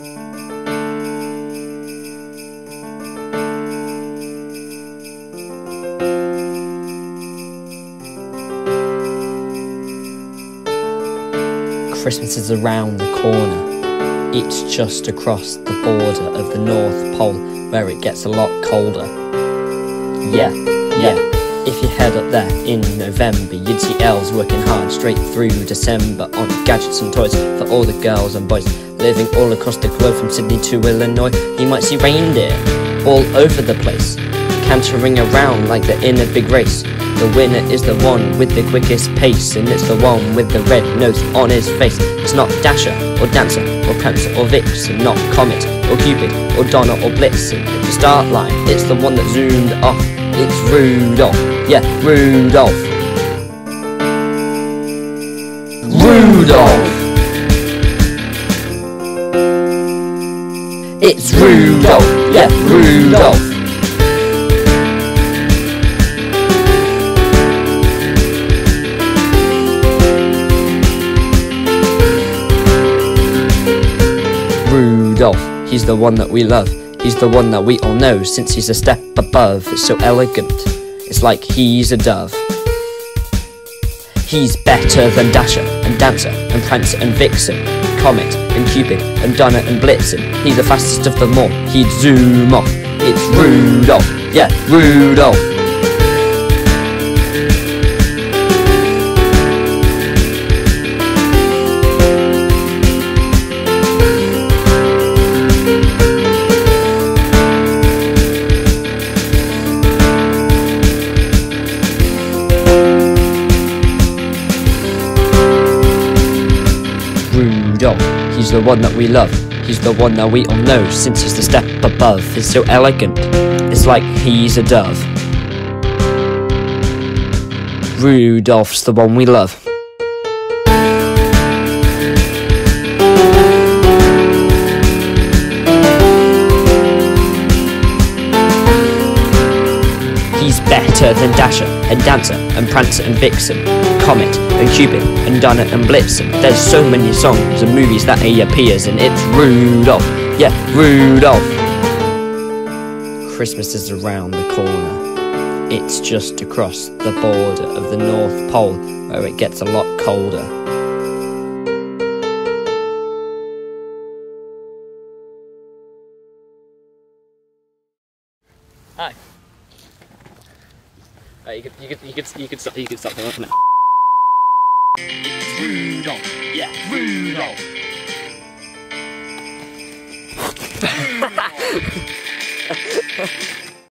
Christmas is around the corner. It's just across the border of the North Pole where it gets a lot colder. Yeah, yeah. If you head up there in November, you'd see elves working hard straight through December on gadgets and toys for all the girls and boys living all across the globe from Sydney to Illinois. You might see reindeer all over the place, cantering around like they're in a big race. The winner is the one with the quickest pace, and it's the one with the red nose on his face. It's not Dasher or Dancer or Prancer or Vixen, not Comet or Cupid or Donner or Blitzen. The start line, it's the one that zoomed off. It's Rudolph, yeah, Rudolph. Rudolph. It's Rudolph, yeah, Rudolph. Rudolph, he's the one that we love. He's the one that we all know since he's a step above. It's so elegant, it's like he's a dove. He's better than Dasher and Dancer and Prancer and Vixen, Comet and Cupid and Donner and Blitzen. He's the fastest of them all. He'd zoom off. It's Rudolph, yeah, Rudolph. Rudolph, he's the one that we love. He's the one that we all know since he's the step above. He's so elegant, it's like he's a dove. Rudolph's the one we love. Better than Dasher and Dancer and Prancer and Vixen, Comet and Cupid and Donner and Blitzen. There's so many songs and movies that he appears in. It's Rudolph, yeah, Rudolph. Christmas is around the corner. It's just across the border of the North Pole where it gets a lot colder. Hi. Uh, you could, you could, you could, you could stop, you could stop now. Rudolph, yeah, Rudolph. Rudolph.